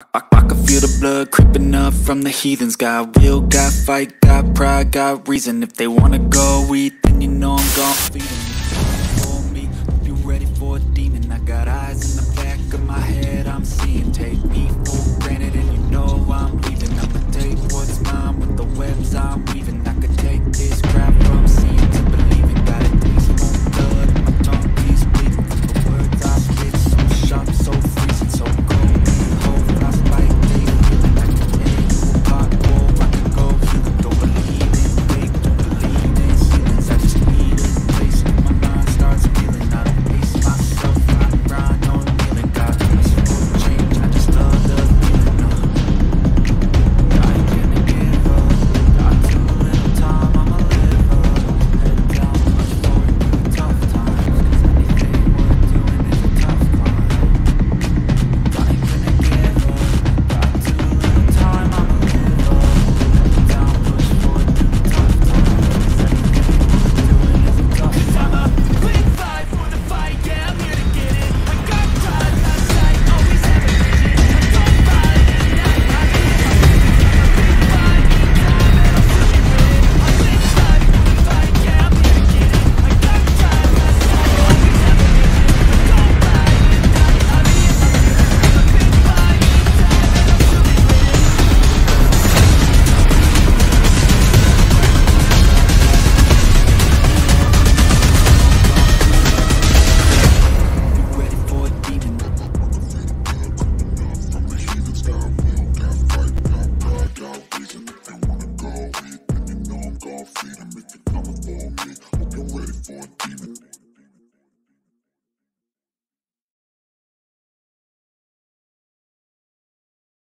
I, I, can feel the blood creeping up from the heathens. Got will, got fight, got pride, got reason. If they wanna go eat, then you know I'm gon' feed them For me, if you ready for a demon? I got eyes in the back of my head, I'm seeing. Take me for granted and you know I'm leaving. I'ma take what's mine with the webs I'm weaving Demon.